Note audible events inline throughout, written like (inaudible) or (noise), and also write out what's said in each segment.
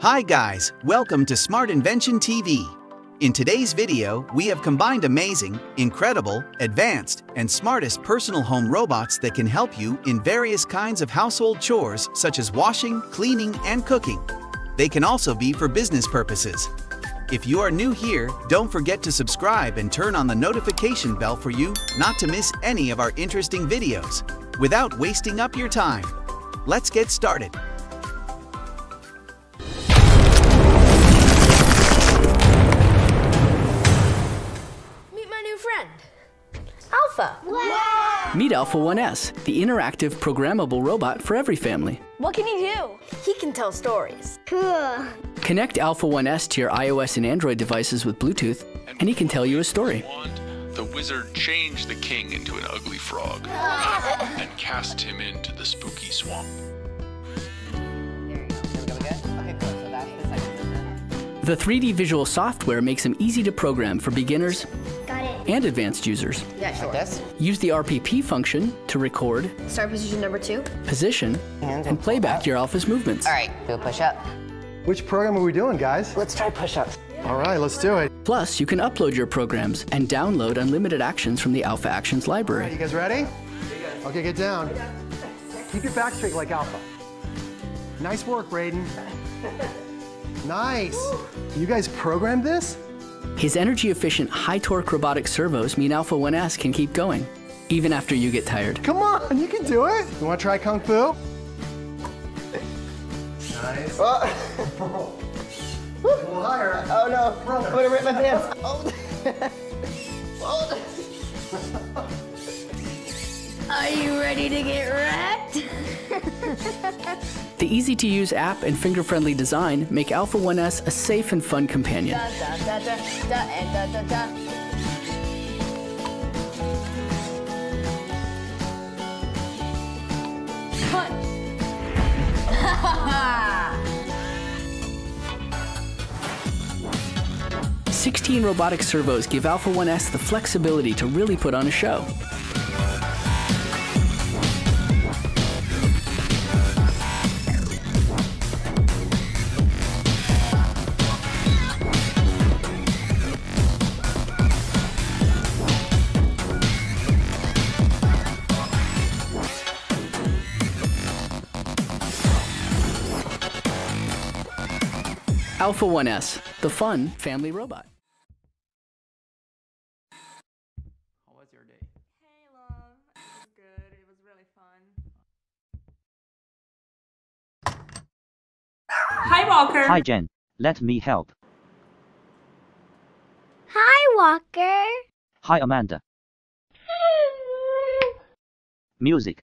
Hi guys, welcome to Smart Invention TV. In today's video, we have combined amazing, incredible, advanced, and smartest personal home robots that can help you in various kinds of household chores such as washing, cleaning, and cooking. They can also be for business purposes. If you are new here, don't forget to subscribe and turn on the notification bell for you not to miss any of our interesting videos. Without wasting up your time, let's get started. Meet Alpha 1S, the interactive programmable robot for every family. What can he do? He can tell stories. Cool. Connect Alpha 1S to your iOS and Android devices with Bluetooth, and he can tell you a story. the wizard changed the king into an ugly frog (laughs) and cast him into the spooky swamp. The 3D visual software makes them easy to program for beginners Got it. And advanced users. Yeah, sure. Use the RPP function to record, Start position number two. position, and play back your Alpha's movements. All right, do a push up. Which program are we doing, guys? Let's try push ups. All right, let's do it. Plus, you can upload your programs and download unlimited actions from the Alpha Actions All right, library. you guys ready? Okay, get down. Keep your back straight like Alpha. Nice work, Braden. Nice. You guys programmed this? His energy efficient, high torque robotic servos mean Alpha 1S can keep going, even after you get tired. Come on, you can do it. You want to try Kung Fu? Nice. a uh, little (laughs) higher. Oh no, I'm gonna rip my pants. (laughs) Oh. Are you ready to get wrecked? (laughs) The easy to use app and finger friendly design make Alpha 1S a safe and fun companion. 16 robotic servos give Alpha 1S the flexibility to really put on a show. Alpha 1S, the fun family robot. How was your day? Hey, love. It was good. It was really fun. Hi, Walker. Hi Jen, let me help. Hi, Walker. Hi Amanda. (laughs) Music.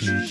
Don't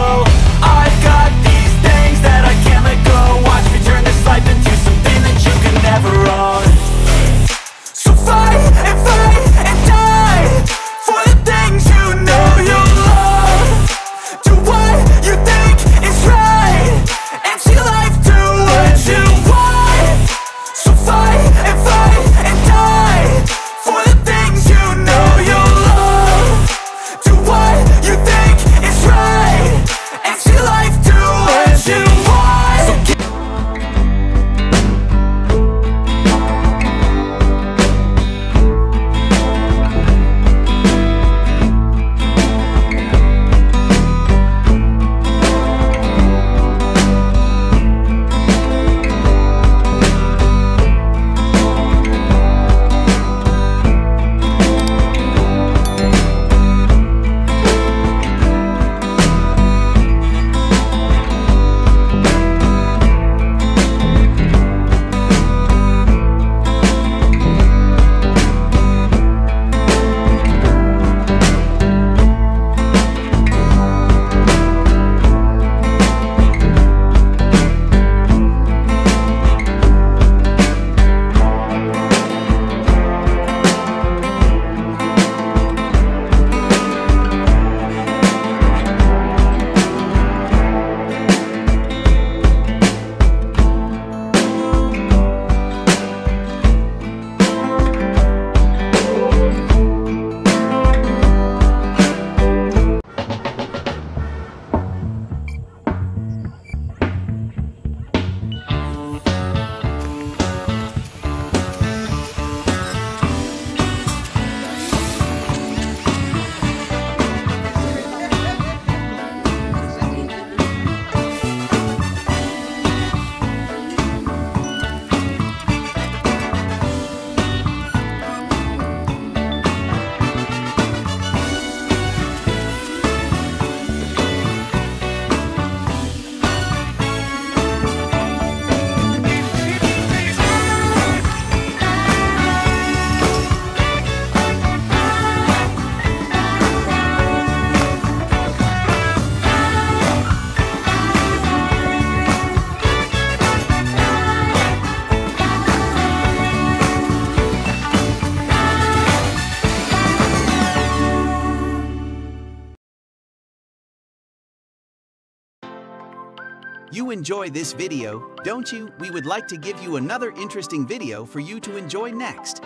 You enjoy this video, don't you? We would like to give you another interesting video for you to enjoy next.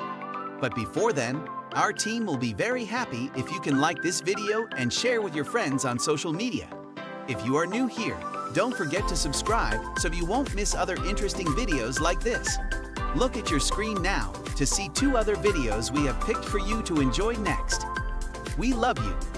But before then, our team will be very happy if you can like this video and share with your friends on social media. If you are new here, don't forget to subscribe so you won't miss other interesting videos like this. Look at your screen now to see two other videos we have picked for you to enjoy next. We love you